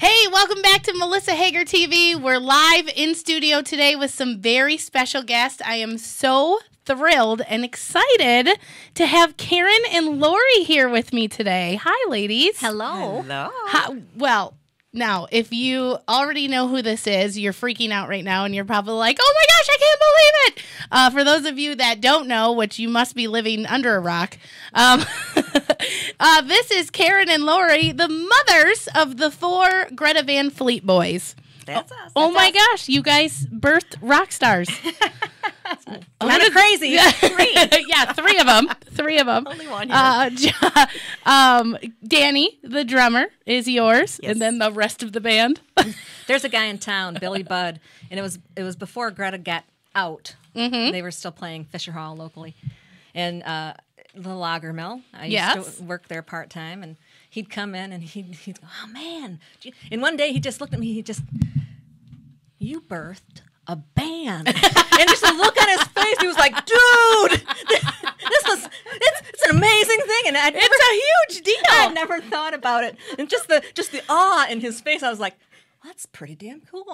Hey, welcome back to Melissa Hager TV. We're live in studio today with some very special guests. I am so thrilled and excited to have Karen and Lori here with me today. Hi, ladies. Hello. Hello. Hi, well, now, if you already know who this is, you're freaking out right now and you're probably like, oh my gosh, I can't believe it. Uh, for those of you that don't know, which you must be living under a rock, um, uh, this is Karen and Lori, the mothers of the four Greta Van Fleet boys. That's us. Oh my gosh, you guys birthed rock stars. Kind of crazy. Yeah, three. yeah, three of them. Three of them. Only one. Uh, um, Danny, the drummer, is yours, Yes. and then the rest of the band. There's a guy in town, Billy Budd, and it was it was before Greta got out. Mm-hmm. They were still playing Fisher Hall locally, and uh, the Lager Mill. I used to work there part time, and he'd come in and he'd, he'd go, "Oh man!" And one day he just looked at me. He just, "You birthed a band," and just the look on his face. He was like, "Dude, this was it's, it's an amazing thing," and I'd never, It's a huge deal. I'd never thought about it. And just the just the awe in his face, I was like, that's pretty damn cool.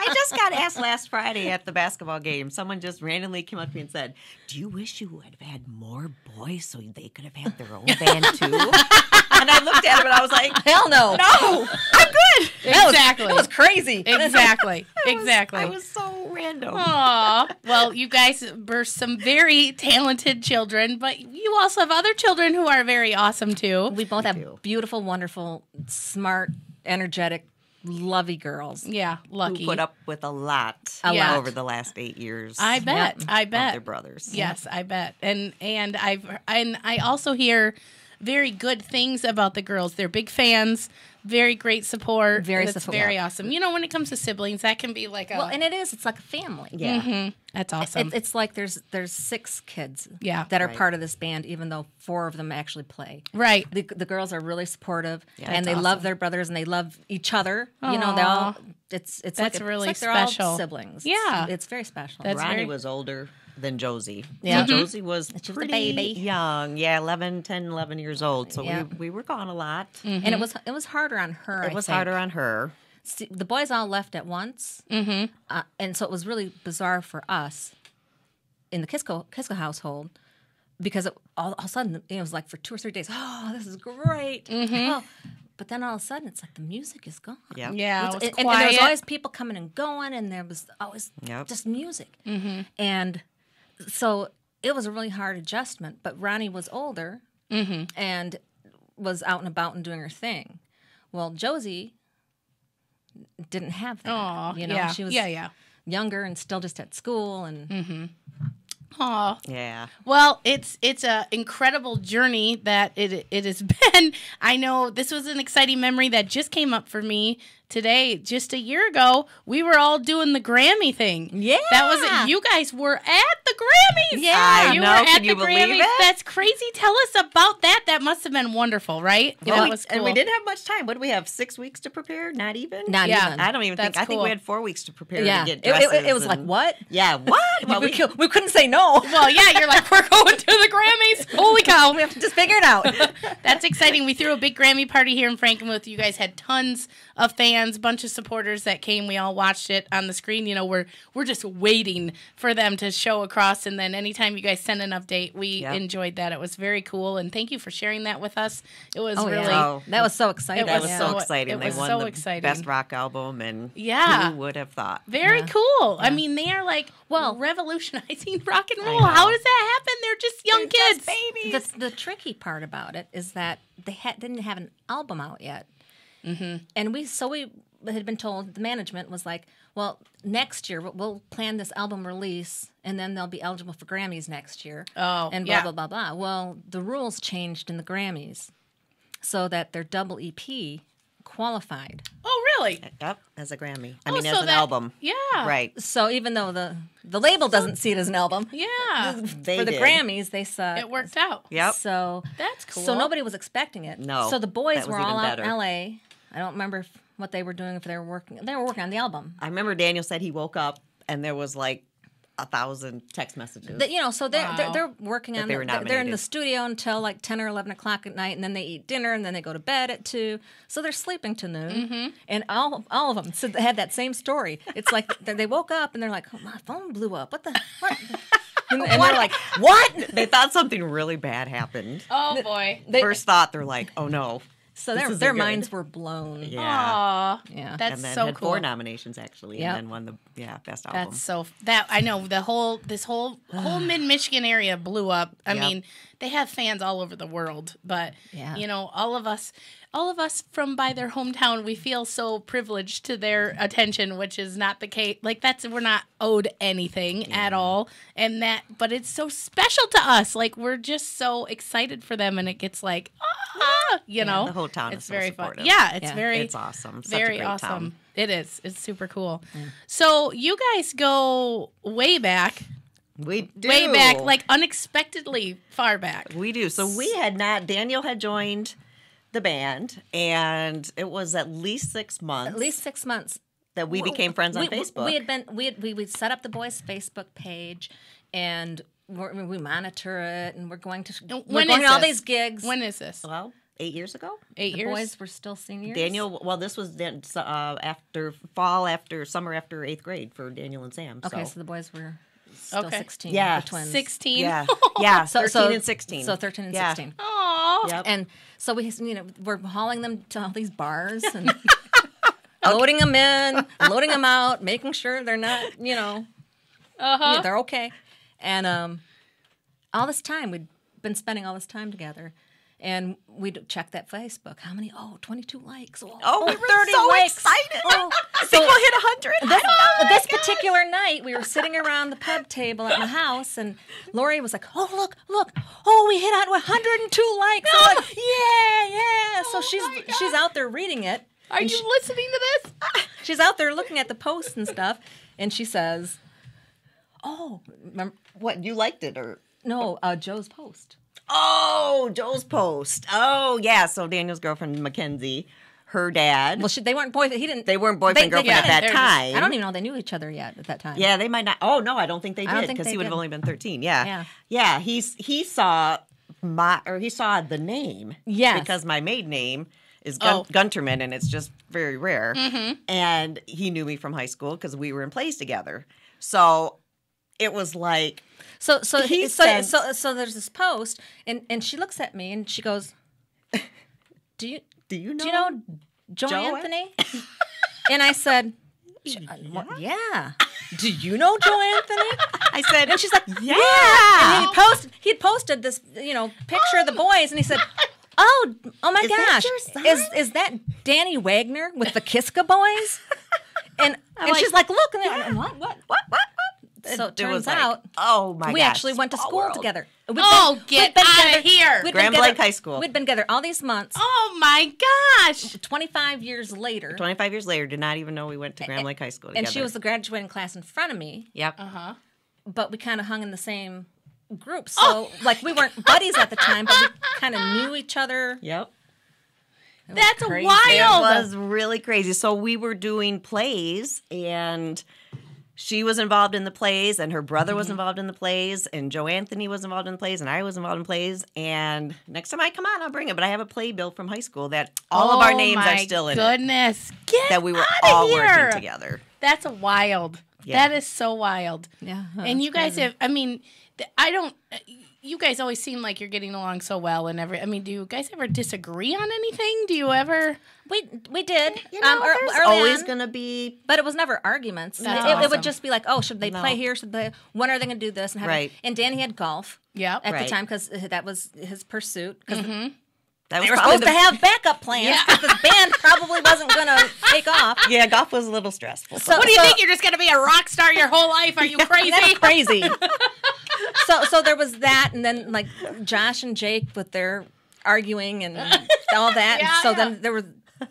I just got asked last Friday at the basketball game. Someone just randomly came up to me and said, "Do you wish you would have had more boys so they could have had their own band too?" and I looked at him and I was like, Hell no. "No, I'm good." That was- Exactly. That was crazy. Exactly. I was- exactly. I was so random. Aw. Well, you guys birthed some very talented children, but you also have other children who are very awesome too. We both have do. beautiful, wonderful, smart, energetic, lovey girls. Yeah, Who lucky. put up with a lot A lot. over the last eight years. I bet. Yep. I of bet. their brothers. Yes, I bet. And and I've and I also hear very good things about the girls. They're big fans, very great support. Very That's support. very awesome. You know, when it comes to siblings, that can be like a Well, and it is. It's like a family. Yeah. Mhm. That's awesome. It, it's like there's there's six kids Yeah. that are Right. part of this band, even though four of them actually play. right. The, the girls are really supportive, Yeah, and they awesome. love their brothers, and they love each other. You know, they all. It's it's That's like a- really it's like they're special. all siblings. Yeah. it's, it's very special. That's Ronnie very- was older than Josie. Yeah. So Josie was She was a pretty baby. young. Yeah, 11, 10, 11 years old. So Yeah. we, we were gone a lot. and it was it was harder on her. It I was think. harder on her. See, the boys all left at once, mm-hmm. uh, and so it was really bizarre for us in the Kiszka Kiszka household because it, all, all of a sudden it was like for two or three days. Oh, this is great! Oh, but then all of a sudden it's like the music is gone. Yep. Yeah, It's- it and, and there was always people coming and going, and there was always Yep. just music. And so it was a really hard adjustment. But Ronnie was older and was out and about and doing her thing. Well, Josie didn't have that. Aw, you know, yeah. she was yeah, yeah. younger and still just at school, and Mm-hmm. Aw. Yeah. Well, it's it's a incredible journey that it it has been. I know this was an exciting memory that just came up for me today. Just a year ago, we were all doing the Grammy thing. Yeah. that was it. You guys were at the Grammys. Yeah. I you know. were at Can the you believe Grammys. it? That's crazy. Tell us about that. That must have been wonderful, right? Well, that we- was cool. And we didn't have much time. What do we have? Six weeks to prepare? Not even. not Yeah. even. I don't even think. That's I think we had four weeks to prepare yeah, to get it, dresses. it- it was like what? Yeah. What? Well, we, we, couldn't say no. Well, yeah, you're like we're going to the Grammys. Holy we have to just figure it out. That's exciting. We threw a big Grammy party here in Frankenmuth. You guys had tons of fans, bunch of supporters that came. We all watched it on the screen. You know, we're we're just waiting for them to show across. And then anytime you guys send an update, we Yep. enjoyed that. It was very cool. And thank you for sharing that with us. It was Oh, yeah. really Oh. that was so exciting. That was was so- so exciting. it they was won so the exciting. best rock album, and Yeah. who would have thought? very Yeah. cool. I mean, they are like Well- revolutionizing rock and roll. How does that happen? They're just young They're kids. just babies. the, the tricky part about it is that they had, didn't have an album out yet, Mm-hmm. and we so we had been told the management was like, well, next year we'll, we'll plan this album release, and then they'll be eligible for Grammys next year. Oh, and blah yeah. blah blah blah. Well, the rules changed in the Grammys, so that their double EP qualified. Oh, really? Uh, yep, as a Grammy. I Oh, mean, so as an that- album. Yeah. Right. So even though the the label doesn't see it as an album, Yeah. They for the did. Grammys they saw It worked out. Yep. So That's cool. So nobody was expecting it. No, So the boys were all out in L.A. I don't remember if, what they were doing. If they were working, they were working on the album. I remember Daniel said he woke up and there was like a thousand text messages. That, you know, so they're, Wow. they're they're working That on. they the- were they're, they're in the studio until like ten or eleven o'clock at night, and then they eat dinner, and then they go to bed at two. So they're sleeping to noon, Mm-hmm. and all all of them so they had that same story. It's like they they woke up and they're like, oh, my phone blew up. What the what? And, and they're like, what? They thought something really bad happened. Oh boy. they, First thought, they're like, oh no. So this their isn't their good. minds were blown. Yeah. Aw. Yeah. That's and then so had cool. four nominations actually, Yep. and then won the yeah best album. That's so that I know the whole this whole whole mid Michigan area blew up. I Yep. mean, they have fans all over the world, but Yeah. you know, all of us all of us from by their hometown, we feel so privileged to their attention, which is not the case. Like that's we're not owed anything at all, and that but it's so special to us. Like we're just so excited for them, and it gets like ah, you know, the whole town It's so very fun. Yeah, it's Yeah. very it's awesome. Such very a great awesome. Town. It is. It's super cool. So you guys go way back, We do. way back, like unexpectedly far back. we do. So we had not. Daniel had joined the band, and it was at least six months. At least six months. that we became friends on we, Facebook. We had been we had, we we set up the boys' Facebook page, and we're, we monitor it, and we're going to we're going to all these gigs. When is this? well, eight years ago. Eight the years. boys were still seniors. Daniel. Well, this was then uh, after fall, after summer, after eighth grade for Daniel and Sam. Okay, so, so the boys were still Okay. sixteen. Yeah. the twins. Sixteen. yeah, yeah, So, thirteen so and sixteen. So thirteen and Yeah. sixteen. Aw. Yep. And so we, you know, we're hauling them to all these bars and loading them in, loading them out, making sure they're not, you know, Uh-huh. yeah, they're okay. And um, all this time, we'd been spending all this time together. And we'd check that Facebook. How many? Oh, 22 likes. Oh, Oh, we were 30 so likes. excited. Oh, I think we'll hit a hundred. this, this particular night, we were sitting around the pub table at my house, and Lori was like, "Oh, look, look! Oh, we hit on 102 likes!" I'm like, "Yeah, yeah!" So she's she's out there reading it. Are you she- listening to this? she's out there looking at the posts and stuff, and she says, "Oh, remember, What you liked it or? no, uh, Joe's post." Oh, Joe's post. Oh, yeah. So Daniel's girlfriend Mackenzie, her dad. Well, she, they weren't boy. He didn't. they weren't boyfriend they- girlfriend yeah, at that they're just- time. I don't even know they knew each other yet at that time. Yeah, they might not. Oh no, I don't think they did because he would have only been thirteen. Yeah, Yeah. yeah. He's he saw my or he saw the name. Yes. because my maiden name is Gun- Oh. Gunterman, and it's just very rare. Mm-hmm. And he knew me from high school because we were in plays together. So it was like, So so He so, sent- so so there's this post, and and she looks at me and she goes, "Do you do you know? do you know Joe, Joe? Anthony?" and I said, "Uh, what- "Yeah." Do you know Joe Anthony? I said, And she's like, yeah. And he posted he'd posted this you know picture of the boys, and he said. Oh, oh my Is gosh! Is is that Danny Wagner with the Kiszka boys? And and like, she's like, look, and they're like, what, what, what, what, what? So it It was turns like, out oh my we gosh, actually went to school world. together. We'd Oh, get we'd been outta together- here. we'd been Grand Blanc High School. We'd been together all these months. Oh my gosh. 25 years later. Twenty-five years later, did not even know we went to Grand Blanc High School together. and she was the graduating class in front of me, yep. Uh-huh. but we kind of hung in the same group. So, like, we weren't buddies at the time, but we kind of knew each other. Yep. That's crazy. It was really crazy. So we were doing plays, and she was involved in the plays, and her brother Mm-hmm. was involved in the plays, and Joe Anthony was involved in the plays, and I was involved in plays. And next time I come on, I'll bring it. But I have a playbill from high school that all of our Oh names are still in it. Goodness. Get That we were all here. working together. That's a wild. Yeah. That is so wild. Yeah. and you guys have i mean i don't you guys always seem like you're getting along so well and every i mean do you guys ever disagree on anything do you ever We, we did. You know, um, ear- there's early always on. going to be But it was never arguments. It, That's it- it would just be like, oh, should they No. play here? Should they? When are they going to do this? And have Right. And Danny had golf yeah at Right. the time because that was his pursuit. Because that they was were probably supposed to have backup plans Yeah. the band probably wasn't going to take off. Yeah, golf was a little stressful. So, what do you so- think you're just gonna be a rock star your whole life are you crazy That's crazy. so so there was that, and then like Josh and Jake with their arguing and all that. Yeah, and so yeah. then there was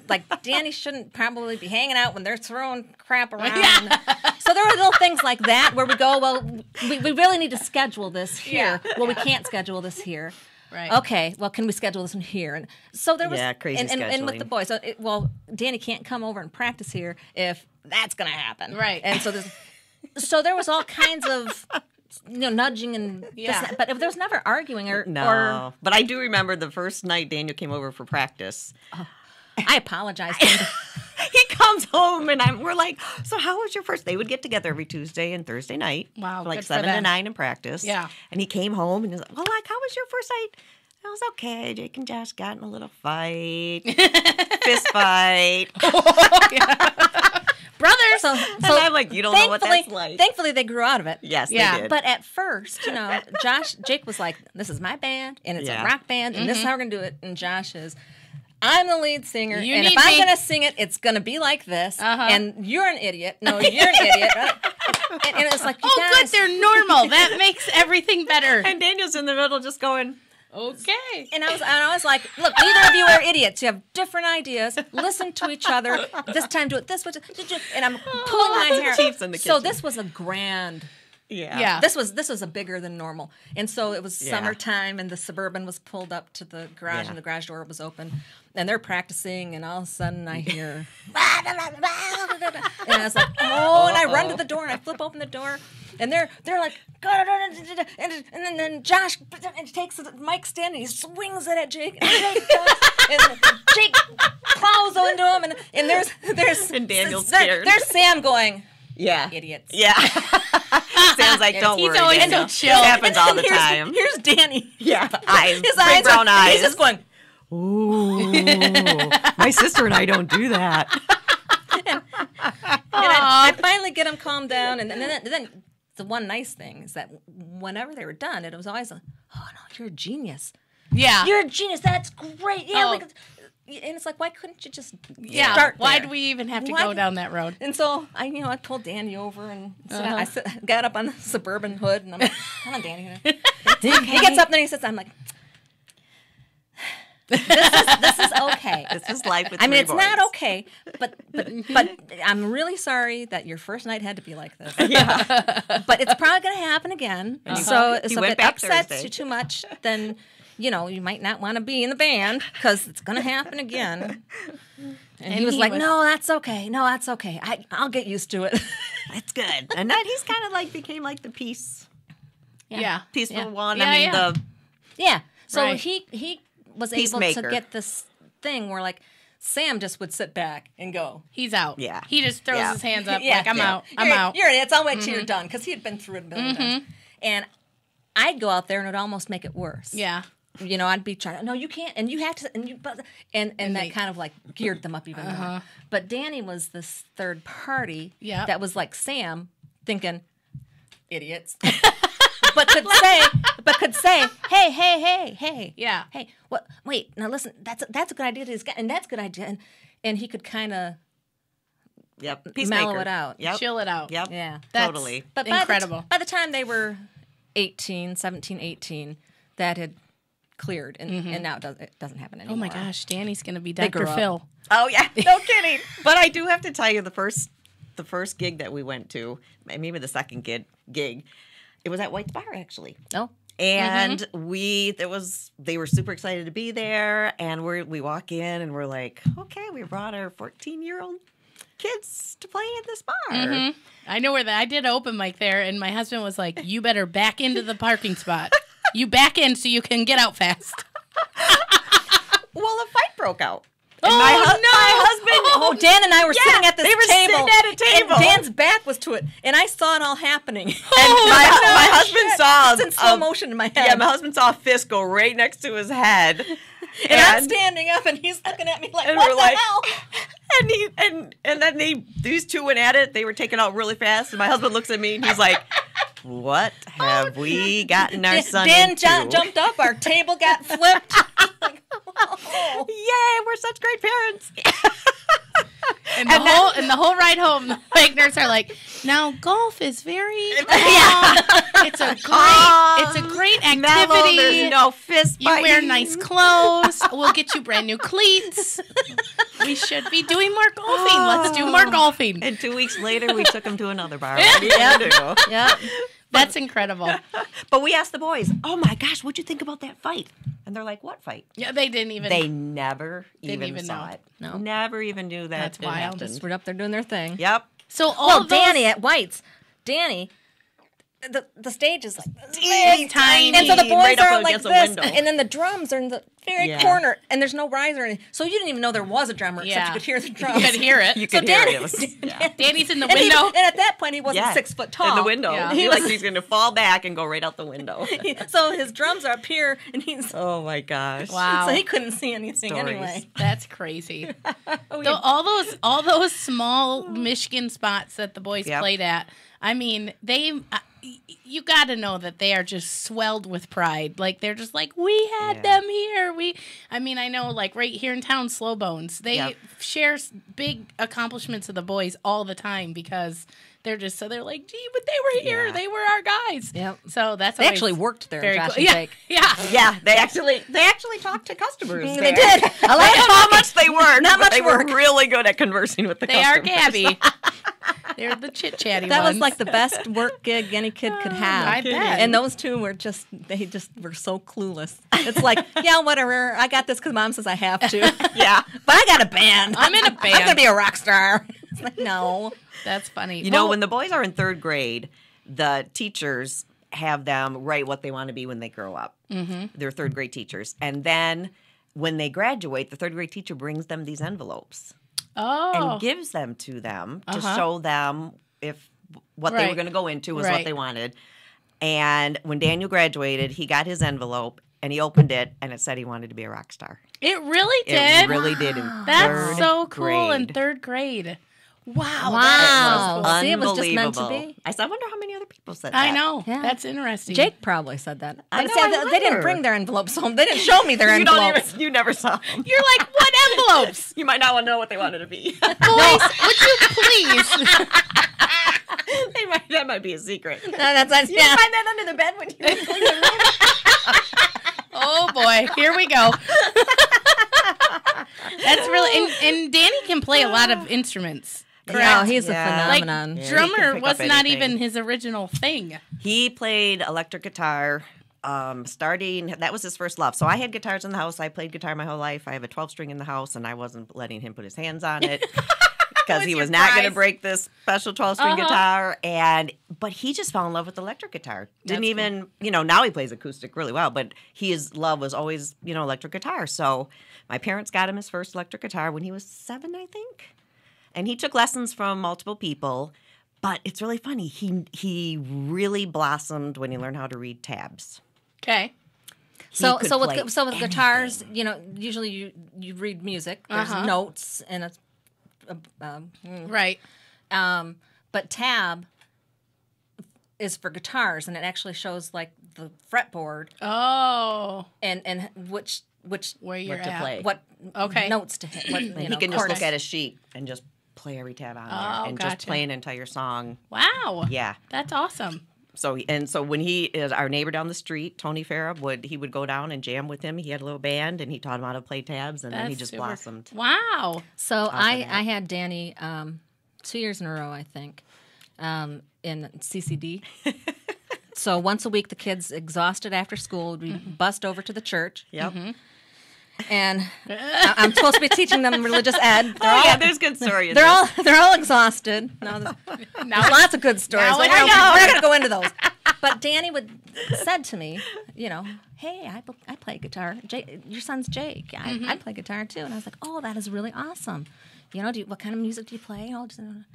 like Danny shouldn't probably be hanging out when they're throwing crap around. Yeah. So there were little things like that where we go, well, we, we really need to schedule this here. Yeah. Well, we can't schedule this here. right Okay, well, can we schedule this one here? And so there was, Yeah, crazy and, and, and with the boys, so it, well, Danny can't come over and practice here if that's going to happen, Right. And so there's, so there was all kinds of you know nudging and Yeah. but there was never arguing or No, or but I do remember the first night Daniel came over for practice. Oh, I apologize. He comes home and I'm we're like, so how was your first? They would get together every Tuesday and Thursday night. Wow, like seven to nine in practice. Yeah. and he came home and he's like, well, like, how was your first night? It was okay. Jake and Josh got in a little fight, fist fight. Oh, Brothers. So, And so I'm like, you don't know what thankfully, that's like. thankfully they grew out of it. yes, Yeah, they did. But at first, you know, Josh, Jake was like, "This is my band, and it's Yeah. a rock band, and this is how we're gonna do it." And Josh is, "I'm the lead singer, You and need if I'm me." gonna sing it, it's gonna be like this." Uh-huh. And you're an idiot. No, you're an idiot. and, and it's like, you oh, good. They're normal. That makes everything better. and Daniel's in the middle just going, Okay. And I was, and I was like, look, neither of you are idiots. You have different ideas. Listen to each other. This time do it this way. And I'm oh, pulling my hair. Chiefs in the so this was a grand. yeah, Yeah. This was this was a bigger than normal. And so it was Yeah. summertime, and the suburban was pulled up to the garage, Yeah. and the garage door was open, and they're practicing, and all of a sudden I hear, and I was like, oh, and I run to the door, and I flip open the door, and they're they're like, and, and then, then Josh and takes the mic stand and he swings it at Jake, and Jake, does- and Jake plows into him, and and there's there's And Daniel's there- scared. There's Sam going, yeah, idiots. yeah. Sounds like, don't He's worry, always Daniel. so chill. This happens all the here's, time. Here's Danny. Yeah, eyes, His big eyes brown are, eyes. He's just going. Ooh, my sister and I don't do that. And I, I finally get them calmed down, and, then then, then the one nice thing is that whenever they were done, it was always, like, "Oh no, you're a genius! Yeah. You're a genius! That's great! Yeah." Oh. Like, and it's like, why couldn't you just yeah. start Why there? do we even have to Why go do- down that road? And so I, you know, I pulled Danny over and sit Uh-huh. I sit, got up on the suburban hood, and I'm like, "Come on, Danny." he gets up and he sits. I'm like, "This is this is okay." This is life with I mean, it's boys. not okay, but but but I'm really sorry that your first night had to be like this. Yeah, But it's probably going to happen again. you- So, so if it upsets Thursday. you too much, then you know you might not want to be in the band because it's going to happen again. And, he was he like, was- "No, that's okay. No, that's okay. I I'll get used to it." that's good. And then he's kind of like became like the peace, Yeah. peaceful Yeah. one. Yeah, I mean, yeah. the yeah. So Right. he he was able to get this thing where like Sam just would sit back and go. He's out. Yeah. He just throws Yeah. his hands up Yeah, like, I'm yeah. out. I'm you're, out. You're idiots. I'll wait till you're done because he had been through it a 1000000 mm-hmm. times. And I'd go out there and it'd almost make it worse. yeah. You know, I'd be trying. To no, you can't, and you have to, and you, but, and and, that they- kind of like geared them up even more. Uh-huh. But Danny was this third party. Yeah. That was like Sam thinking, idiots. but could say, but could say, hey, hey, hey, hey, Yeah. hey, what? Wait, now listen. That's a, that's a good idea. to This guy, and that's a good idea. And and he could kind of yep peacemaker. mellow it out. Yep, Chill it out. yep, Yeah. That's- totally. But by Incredible. The t- by the time they were 18, 17, 18, that had cleared, and, mm-hmm. and now it, does, it doesn't happen anymore. Oh my gosh, Danny's gonna be They Dr. Phil. Oh yeah, no kidding. But I do have to tell you the first the first gig that we went to, maybe the second gig gig, it was at White's Bar actually. Oh, And Mm-hmm. we there was they were super excited to be there and we we walk in and we're like, okay, we brought our 14 year old kids to play at this bar. Mm-hmm. I know where that I did open mic there, and my husband was like, "You better back into the parking spot. You back in so you can get out fast." Well, a fight broke out. Oh, my, hu- no! my husband oh, Dan and I were Yeah, sitting at this they were table. sitting at a table. And Dan's back was to it, and I saw it all happening. and my, Oh, my husband saw it's in slow a- motion in my head. Yeah, my husband saw a fist go right next to his head. and, I'm standing up, and he's looking at me like, and "What the like, hell?" and he and and then they these two went at it. They were taken out really fast, and my husband looks at me and he's like, "What oh, have we gotten our Dan, son Dan into?" ju- jumped up. Our table got flipped. Like, oh. Yay, we're such great parents. And the whole and the whole ride home, the Wagners are like, "Now golf is very calm. It's a great, it's a great Mellow, activity. there's no fist You wear nice clothes. We'll get you brand new cleats. We should be doing more golfing. Let's do more oh. golfing. And two weeks later, we took him to another bar. What are you gonna? Yeah. That's incredible. But we asked the boys, "Oh my gosh, what'd you think about that fight?" And they're like, "What fight?" Yeah, they didn't even. They never even, even saw know. it. No. never even knew that. That's wild. happened. Just were up there doing their thing. Yep. so all Well, those, Danny at White's, Danny, the the stage is like Teeny tiny. and so the boys right are like this, and then the drums are in the very Yeah. corner, and there's no riser, or anything. so you didn't even know there was a drummer, except Yeah. you could hear the drums. You could hear it. You So could hear Danny- it. it was, yeah. Danny's in the and, he- window. and at that point, he wasn't six foot tall in the window. Yeah. He He like he's gonna fall back and go right out the window. so his drums are up here, and he's oh my gosh! Wow. so he couldn't see anything Stories. anyway. That's crazy. Oh, Though all those all those small Michigan spots that the boys Yep. played at, I mean, they y- you got to know that they are just swelled with pride. Like they're just like we had Yeah. them here. We I mean, I know like right here in town Slow Bones. They Yep. share big accomplishments of the boys all the time because they're just so they're like, "Gee, but they were here. Yeah. They were our guys." Yep. So that's They actually worked there, very Josh cool. and Yeah. Jake. Yeah. yeah, they actually they actually talked to customers. Mm, they did. I like don't know how much they worked, Not but much they work. were really good at conversing with the They are. Gabby. they're the chit chatty That ones. was like the best work gig any kid could oh, have. I bet. And those two were just, they just were so clueless. It's like, yeah, whatever. I got this because mom says I have to. Yeah, but I got a band. I'm in a band. I'm gonna be a rock star. It's like, no. That's funny. You know, when the boys are in third grade, the teachers have them write what they want to be when they grow up. Mm-hmm. They're third grade teachers. And then when they graduate, the third grade teacher brings them these envelopes oh, and gives them to them to Uh-huh. show them if what they were going to go into was Right. what they wanted. And when Daniel graduated, he got his envelope and he opened it and it said he wanted to be a rock star. it really did. It really did That's so cool in third grade. Wow. Wow. that is cool. See, it was just meant to Unbelievable. be. I said, I wonder how many other people said that. I know. Yeah. That's interesting. Jake probably said that. I But know, see, I they- they didn't bring their envelopes home. They didn't show me their You don't envelopes. even, you never saw them. You're like, what envelopes? You might not want to know what they wanted to be. Boys, would you please? they might, that might be a secret. No, that's, that's didn't yeah. find that under the bed when you were the room? oh boy, here we go. That's really and, and Danny can play a lot of instruments. No, Correct. he's Yeah. a like phenomenon. Yeah, drummer was not anything. even his original thing. He played electric guitar. Um, starting that was his first love. So I had guitars in the house. I played guitar my whole life. I have a 12 string in the house, and I wasn't letting him put his hands on it because he was not going to break this special 12 string Uh-huh. guitar. And but he just fell in love with electric guitar. Didn't That's even you know now he plays acoustic really well, but his love was always you know electric guitar. So my parents got him his first electric guitar when he was seven, I think, and he took lessons from multiple people. But it's really funny. He he really blossomed when he learned how to read tabs. Okay. He So so with so with guitars, you know, usually you you read music. There's Uh-huh. notes and it's, uh, um, mm. Right. um, but tab is for guitars, and it actually shows like the fretboard Oh, and and which which where you're to at. play. what Okay. notes to hit. What, you And he know, can just look at a sheet and just play every tab on Oh, there and gotcha. just play an entire song. Wow. Yeah. That's awesome. So and so when he is our neighbor down the street, Tony Farah would he would go down and jam with him. He had a little band and he taught him how to play tabs and then he just super- blossomed. Wow. So I, that. I had Danny um, two years in a row, I think, um, in CCD. so once a week, the kids exhausted after school would be bust over to the church, Yep. And I- I'm supposed to be teaching them religious ed. They're all Oh, yeah, there's good stories. they're all they're all exhausted. No, there's, Now lots of good stories. Now we're, we're not going to go into those. But Danny would said to me, you know, hey, I, I play guitar. Jake, your son's Jake. I, Mm-hmm. I play guitar too. And I was like, oh, that is really awesome. You know, do you, what kind of music do you play? Just, and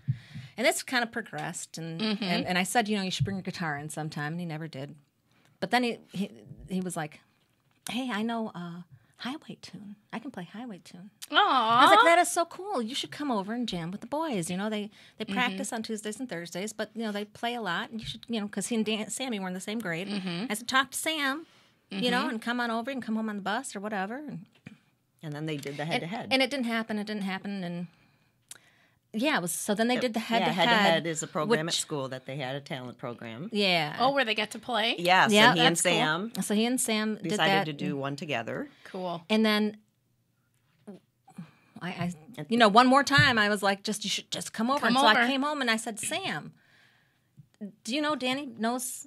this kind of progressed. And, Mm-hmm. and and I said, you know, you should bring your guitar in sometime. And he never did. But then he he, he was like, hey, I know. Uh, Highway tune. I can play highway tune. I was like, that is so cool. You should come over and jam with the boys. You know, they they mm-hmm. practice on Tuesdays and Thursdays, but you know they play a lot. And you should, you know, because he and Dan, Sammy were in the same grade. Mm-hmm. I said, talk to Sam, you know, mm-hmm. and come on over and come home on the bus or whatever. And, and then they did the head to head. and it didn't happen. It didn't happen. And yeah, it was. So then they did the head yeah, to head Head to head is a program at school that they had a talent program. Yeah. oh, where they get to play? Yes, yeah. and he and that's cool. So he and Sam did decided that. to do one together. Cool. And then I, I, you know, one more time, I was like, just you should just come over. Come and so over. I came home and I said, Sam, do you know Danny knows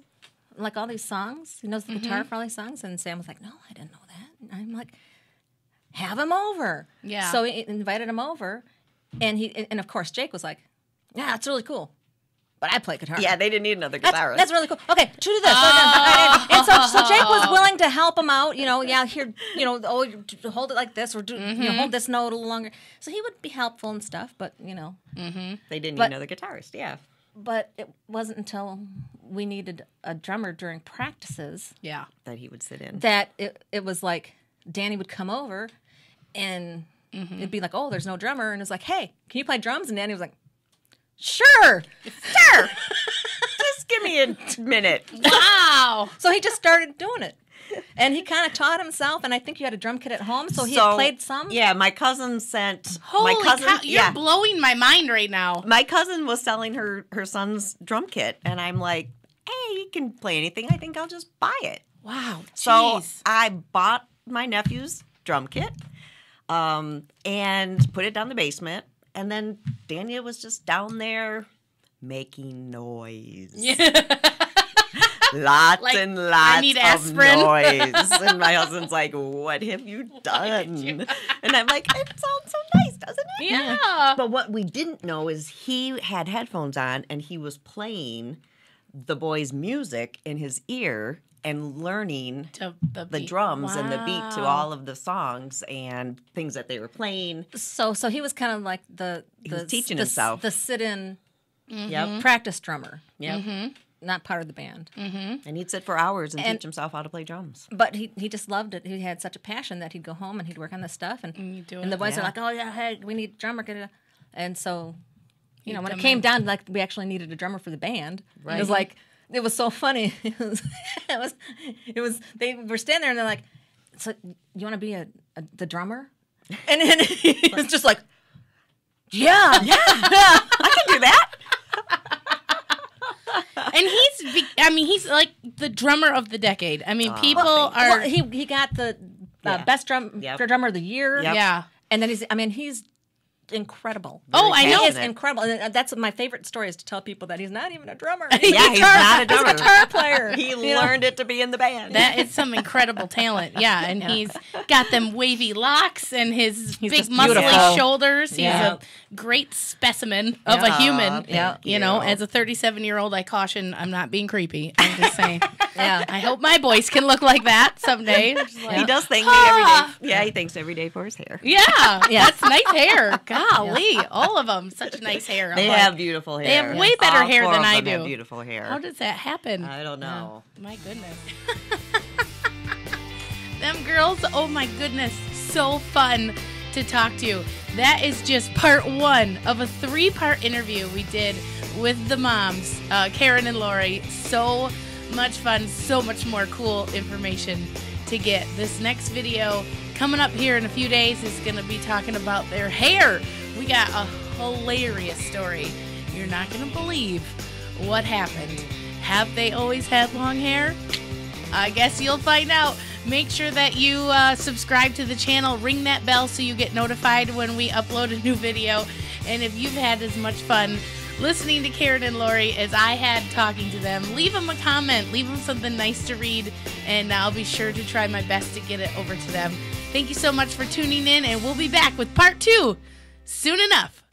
like all these songs? He knows the guitar Mm-hmm. for all these songs. And Sam was like, no, I didn't know that. And I'm like, have him over. Yeah. So he invited him over, and he and of course Jake was like, yeah, that's really cool. but I play guitar. Yeah, they didn't need another That's, guitarist. that's really cool. Okay, to do this. So and, so, so Jake was willing to help him out. You know, yeah, here, you know, oh, hold it like this, or do, you know, hold mm-hmm. this note a little longer. So he would be helpful and stuff. But you know, mm-hmm. they didn't but- need another guitarist. Yeah. but it wasn't until we needed a drummer during practices Yeah. That he would sit in. that it, it was like Danny would come over and Mm-hmm. it'd be like, oh, there's no drummer. And it's like, hey, can you play drums? And Danny was like, sure. Sure. Just give me a minute. Wow. So he just started doing it. And he kind of taught himself. And I think you had a drum kit at home. So he had played some. Yeah, my cousin sent Holy my cousin. cow! You're yeah, blowing my mind right now. my cousin was selling her her son's drum kit, and I'm like, "Hey, you can play anything. I think I'll just buy it." Wow. So I bought my nephew's drum kit, um, and put it down the basement, and then Daniel was just down there making noise. Lots Like, and lots of noise. and my husband's like, What have you done? And I'm like, It sounds so nice, doesn't it? yeah. But what we didn't know is he had headphones on and he was playing the boys' music in his ear and learning To the, the beat. drums and the beat to all of the songs and things that they were playing. So so he was kind of like the, the teaching the, himself. the sit in Yep. practice drummer, Yep. not part of the band. mm-hmm. And he'd sit for hours and, And- teach himself how to play drums. But he, he just loved it. He had such a passion that he'd go home and he'd work on this stuff. And, you do and the boys Yeah. are like, oh, yeah, hey, we need a drummer. And so, you know, when it came in. down, like we actually needed a drummer for the band. Right. It was like, it was so funny. it, was, it was, it was, they were standing there and they're like, so you want to be a, a, the drummer? And then he was just like, yeah, yeah. I can do that. and he's, I mean, he's like the drummer of the decade. I mean, people Well, are, he he got the uh, Yeah. best drum Yep. drummer of the year. Yep. yeah. And then he's, I mean, he's incredible. Oh, I He know. is incredible. And uh, that's my favorite story is to tell people that he's not even a drummer. Yeah, he's not a He's drummer. a guitar player. He know? learned it to be in the band. That is some incredible talent. Yeah, and he's got them wavy locks and his big muscly beautiful. shoulders. He's Yeah. a great specimen of a human. Yeah. You know, as a 37 year old, I caution I'm not being creepy. I'm just saying. Yeah. I hope my boys can look like that someday. Like, He does thank me every day. Ah. Yeah, he thanks every day for his hair. Yeah, that's nice hair. Golly, all of them, such nice hair. I'm They like, have beautiful hair. They have way better All hair than of I them have do. beautiful hair. How does that happen? I don't know. My goodness. Them girls, oh my goodness, so fun to talk to. That is just part one of a three part interview we did with the moms, uh, Karen and Lori. So much fun, so much more cool information to get. This next video coming up here in a few days is going to be talking about their hair. We got a hilarious story. You're not going to believe what happened. Have they always had long hair? I guess you'll find out. Make sure that you uh, subscribe to the channel, ring that bell so you get notified when we upload a new video. And if you've had as much fun listening to Karen and Lori as I had talking to them, leave them a comment, leave them something nice to read, and I'll be sure to try my best to get it over to them. Thank you so much for tuning in, and we'll be back with part two soon enough.